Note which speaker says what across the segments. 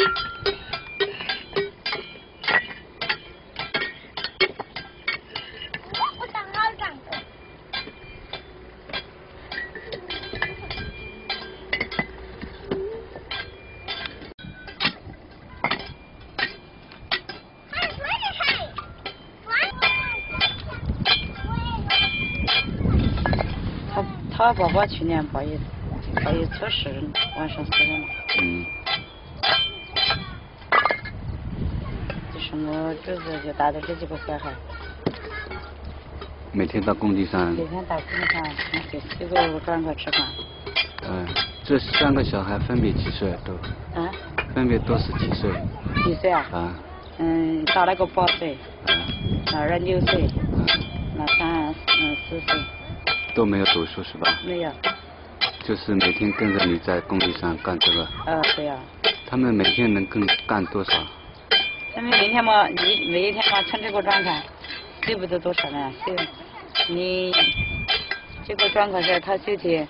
Speaker 1: 我不好他爸爸去年八月八月初十晚上死点了
Speaker 2: 嗯。
Speaker 1: 就是我侄子就带着这几个小孩，
Speaker 2: 每天到工地上，
Speaker 1: 每天到工地上就洗个转个吃饭。
Speaker 2: 嗯，这三个小孩分别几岁都？
Speaker 1: 啊？
Speaker 2: 分别都是几岁？
Speaker 1: 几岁啊？
Speaker 2: 啊。
Speaker 1: 嗯，大那个八岁，
Speaker 2: 嗯，
Speaker 1: 那二六岁，
Speaker 2: 嗯，
Speaker 1: 那三嗯四岁。
Speaker 2: 都没有读书是吧？
Speaker 1: 没有。
Speaker 2: 就是每天跟着你在工地上干这个。
Speaker 1: 呃，对呀。
Speaker 2: 他们每天能干干多少？
Speaker 1: 他们明天嘛，你每一天嘛，称这个砖块，修不得多少呢？修，你这个砖块是他修起，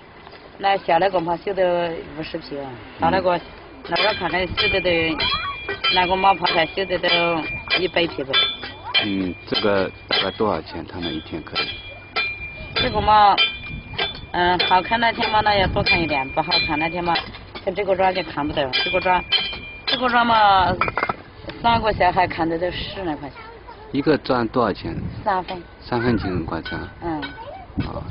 Speaker 1: 那小那个嘛修得五十平，到那个那个看来修得都，那个马跑才修得都一百平吧。
Speaker 2: 嗯，这个大概多少钱？他们一天可以？
Speaker 1: 这个嘛，嗯，好看那天嘛，那要多看一点；不好看那天嘛，像这个砖就看不到。这个砖，这个砖嘛，三个小孩砍的都十来块钱。
Speaker 2: 一个赚多少钱？
Speaker 1: 三分。
Speaker 2: 三分钱一块钱。
Speaker 1: 嗯。
Speaker 2: 啊，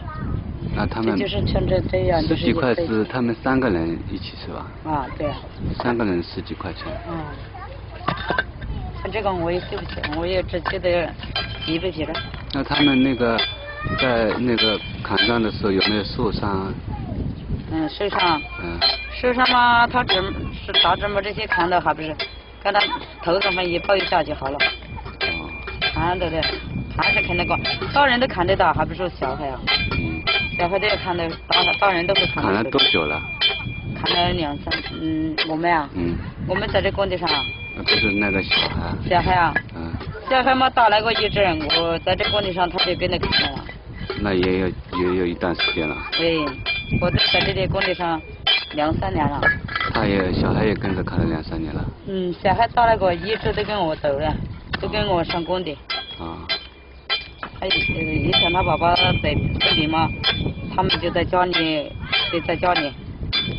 Speaker 2: 那他们
Speaker 1: 就是趁着这样。
Speaker 2: 十几块是他们三个人一起是吧？
Speaker 1: 啊，对啊。
Speaker 2: 三个人十几块钱。
Speaker 1: 嗯。像这个我也记不起，我也只记得一百皮了。
Speaker 2: 那他们那个。在那个砍砖的时候有没有受伤？
Speaker 1: 嗯，受伤。
Speaker 2: 嗯。
Speaker 1: 受伤嘛，他这是大这么这些砍的还不是，给他头上面一抱一下就好了。
Speaker 2: 哦。
Speaker 1: 看到的，他是看那个，大人都看得到，还不是小孩啊？
Speaker 2: 嗯。
Speaker 1: 小孩都要看到，大大人都会看。
Speaker 2: 看了多久了？
Speaker 1: 看了两三，嗯，我们啊。
Speaker 2: 嗯。
Speaker 1: 我们在这工地上。
Speaker 2: 不是那个小孩。
Speaker 1: 小孩啊。
Speaker 2: 嗯。
Speaker 1: 小孩嘛打那个一针，我在这工地上他就跟着看了。
Speaker 2: 那也有也有一段时间了。
Speaker 1: 对，我在这里工地上两三年了。
Speaker 2: 他也小孩也跟着看了两三年了。
Speaker 1: 嗯，小孩打那个一直都跟我走了，都跟我上工地。
Speaker 2: 啊。
Speaker 1: 他以前他爸爸在这里嘛，他们就在家里，就在家里。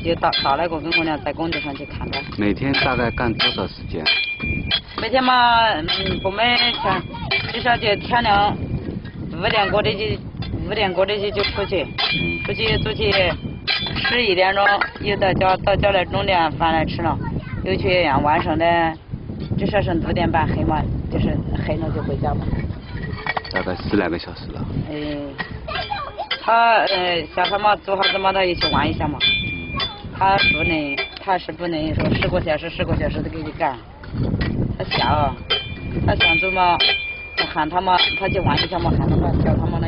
Speaker 1: 就打打那个跟我俩在工地上去看的。
Speaker 2: 每天大概干多少时间？
Speaker 1: 每天嘛，嗯，我们像至少就天亮五点过的就五点过的就就出去，出去出去十一点钟又到家，到家来弄点饭来吃了，又去医院。晚上的至少是五点半黑嘛，就是黑了就回家嘛。
Speaker 2: 大概十来个小时了。
Speaker 1: 哎，他呃小孩嘛，做好子嘛，他一起玩一下嘛。他不能，他是不能说十个小时、十个小时都给你干。他小，他想做嘛，喊他嘛，他就玩一下嘛，喊他嘛，叫他嘛。